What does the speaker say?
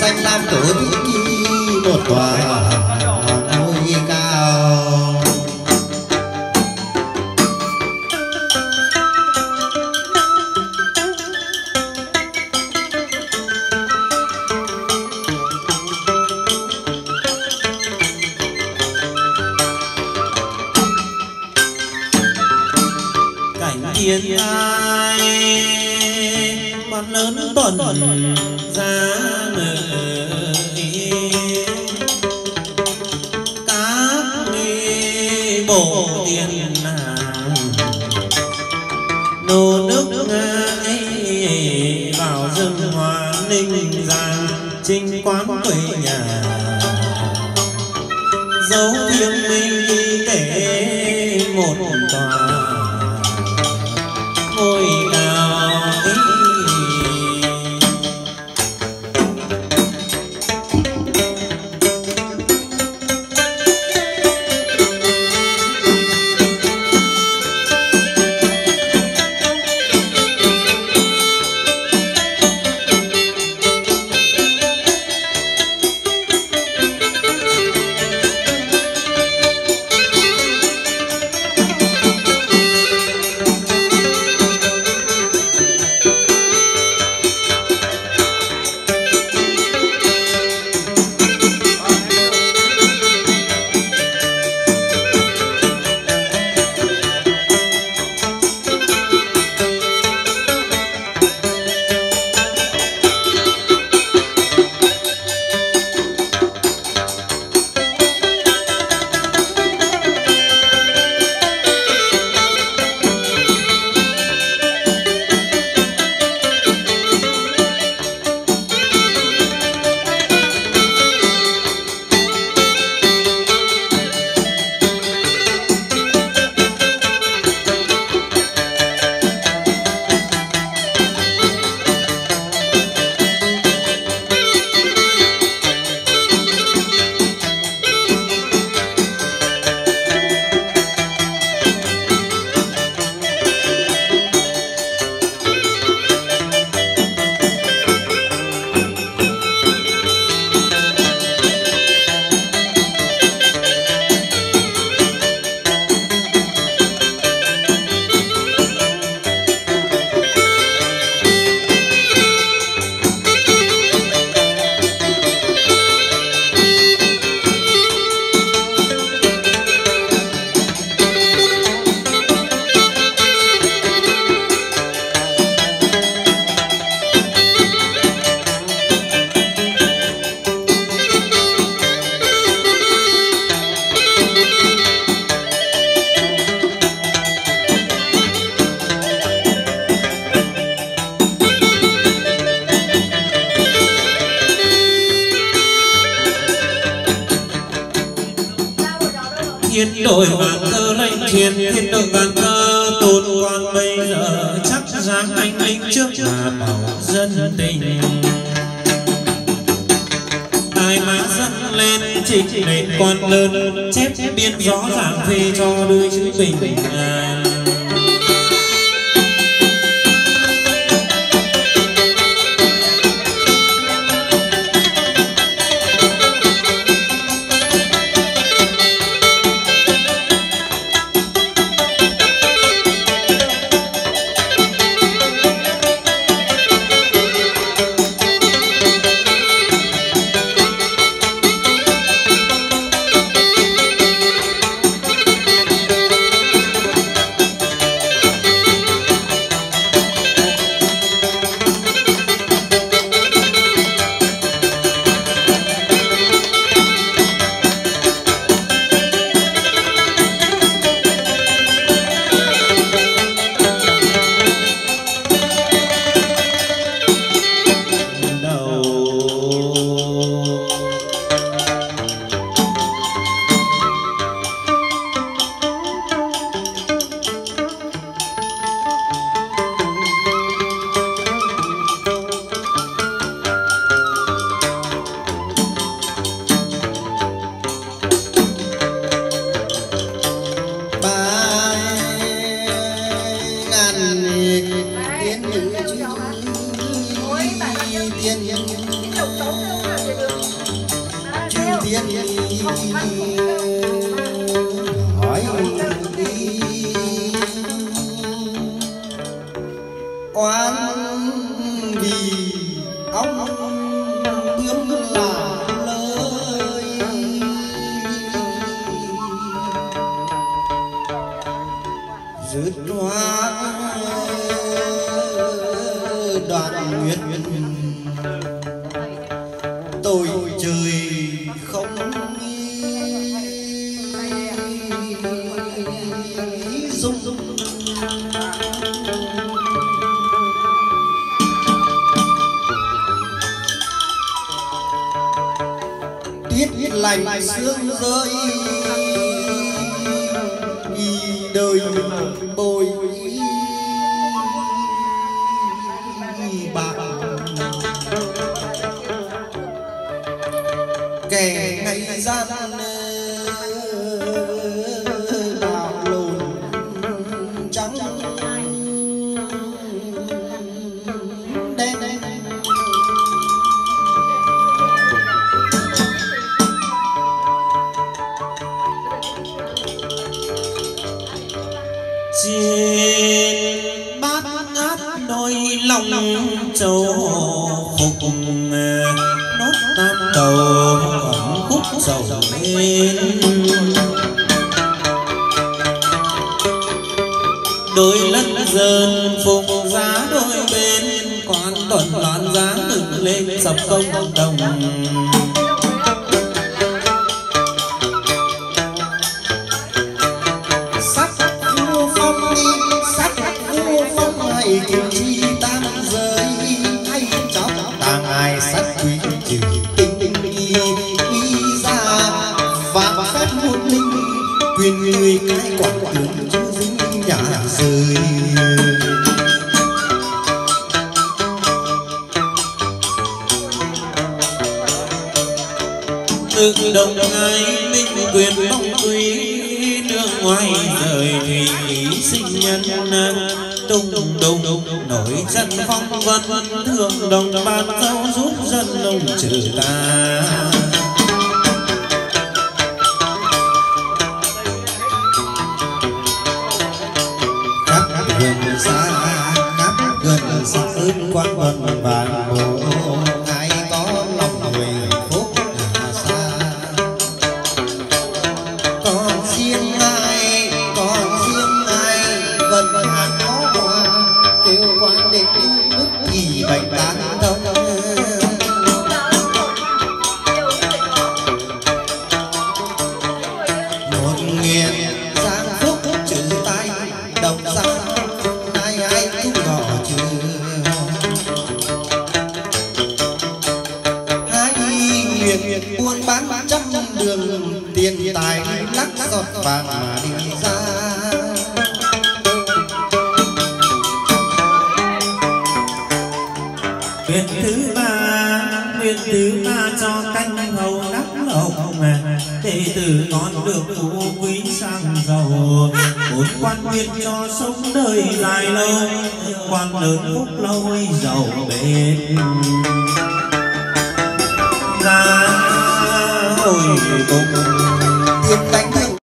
xanh lam tổ thị kỳ một tòa. Thiên ai quan lớn tuần ra ngời các nghi bộ tiền hàng nô nước ngay vào rừng hòa ninh giang, trinh quán quê nhà. Dấu thiêng minh thôi thiên đội vạn cơ lệnh truyền thiên đội vạn cơ tôn quan bây giờ chắc dáng anh anh trước mà bảo dân tình. Tài mã dâng lên chỉ lệnh quan lớn chép biên rõ ràng phê cho đôi chữ bình an. Oán vì ông bướm là lời. Rớt hoa đoạn nguyện lành sương rơi. Đi đời bồi bạc kẻ ngày gian đôi lân dần phục giá đôi bên quan tuần loạn dáng từng lên sập công đồng. Đời tự đồng ai minh quyền phong quý, nước ngoài rời thủy ý sinh nhân tung đùng nổi dân phong vân, thượng đồng ban dâu giúp dân nông trừ ta xa ngắm gần xa ướt quan vân vàng bộ buôn bán trăm đường tiền tài lắc giọt vàng mà đi ra. Nguyện thứ ba, nguyện thứ ba cho canh hầu đắc lộc mà đệ tử con được phú quý sang giàu. Một quan nguyện cho sống đời dài lâu quan lớn phúc lâu giàu bền. Ra ôi cũng